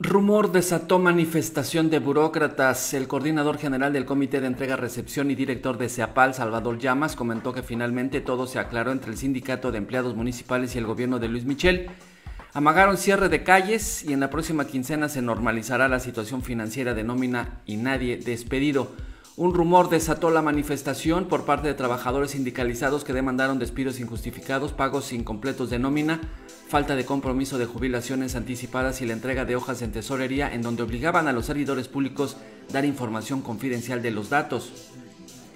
Rumor desató manifestación de burócratas. El coordinador general del Comité de Entrega, Recepción y director de CEAPAL, Salvador Llamas, comentó que finalmente todo se aclaró entre el Sindicato de Empleados Municipales y el gobierno de Luis Michel. Amagaron cierre de calles y en la próxima quincena se normalizará la situación financiera de nómina y nadie despedido. Un rumor desató la manifestación por parte de trabajadores sindicalizados que demandaron despidos injustificados, pagos incompletos de nómina, falta de compromiso de jubilaciones anticipadas y la entrega de hojas en tesorería en donde obligaban a los servidores públicos dar información confidencial de los datos.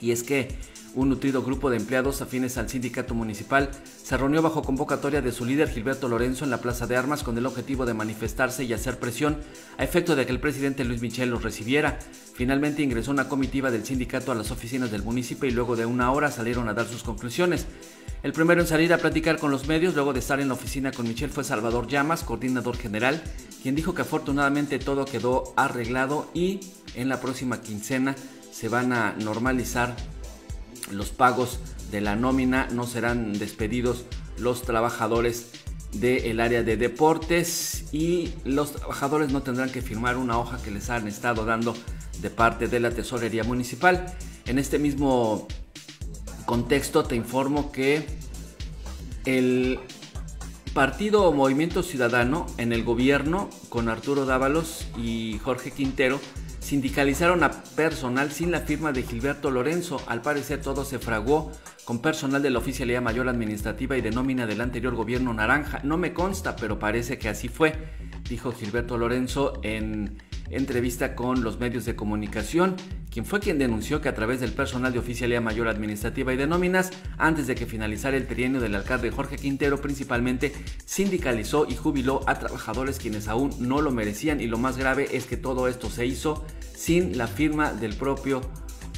Y es que un nutrido grupo de empleados afines al sindicato municipal se reunió bajo convocatoria de su líder Gilberto Lorenzo en la Plaza de Armas con el objetivo de manifestarse y hacer presión a efecto de que el presidente Luis Michel los recibiera. Finalmente ingresó una comitiva del sindicato a las oficinas del municipio y luego de una hora salieron a dar sus conclusiones. El primero en salir a platicar con los medios luego de estar en la oficina con Michel fue Salvador Llamas, coordinador general, quien dijo que afortunadamente todo quedó arreglado y en la próxima quincena se van a normalizar los pagos de la nómina, no serán despedidos los trabajadores del área de deportes y los trabajadores no tendrán que firmar una hoja que les han estado dando de parte de la tesorería municipal. En este mismo contexto te informo que el partido Movimiento Ciudadano en el gobierno con Arturo Dávalos y Jorge Quintero sindicalizaron a personal sin la firma de Gilberto Lorenzo. Al parecer todo se fraguó con personal de la Oficialía Mayor Administrativa y de nómina del anterior gobierno naranja. No me consta, pero parece que así fue, dijo Gilberto Lorenzo en entrevista con los medios de comunicación, quien fue quien denunció que a través del personal de Oficialía Mayor Administrativa y de Nóminas, antes de que finalizara el trienio del alcalde Jorge Quintero, principalmente sindicalizó y jubiló a trabajadores quienes aún no lo merecían y lo más grave es que todo esto se hizo sin la firma del propio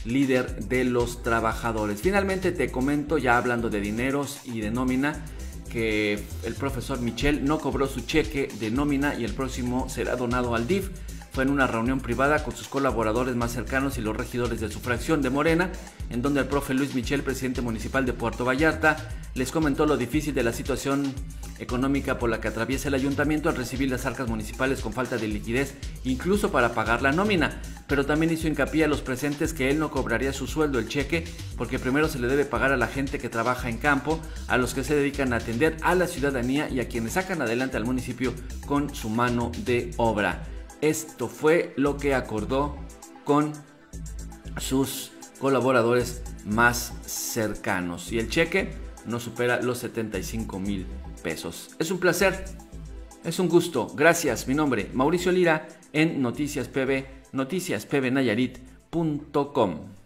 líder de los trabajadores. Finalmente te comento, ya hablando de dineros y de nómina, que el profesor Michel no cobró su cheque de nómina y el próximo será donado al DIF fue en una reunión privada con sus colaboradores más cercanos y los regidores de su fracción de Morena, en donde el profe Luis Michel, presidente municipal de Puerto Vallarta, les comentó lo difícil de la situación económica por la que atraviesa el ayuntamiento al recibir las arcas municipales con falta de liquidez, incluso para pagar la nómina, pero también hizo hincapié a los presentes que él no cobraría su sueldo, el cheque, porque primero se le debe pagar a la gente que trabaja en campo, a los que se dedican a atender a la ciudadanía y a quienes sacan adelante al municipio con su mano de obra. Esto fue lo que acordó con sus colaboradores más cercanos. Y el cheque no supera los 75 mil pesos. Es un placer, es un gusto. Gracias. Mi nombre, Mauricio Lira, en Noticias PB, noticiaspbnayarit.com.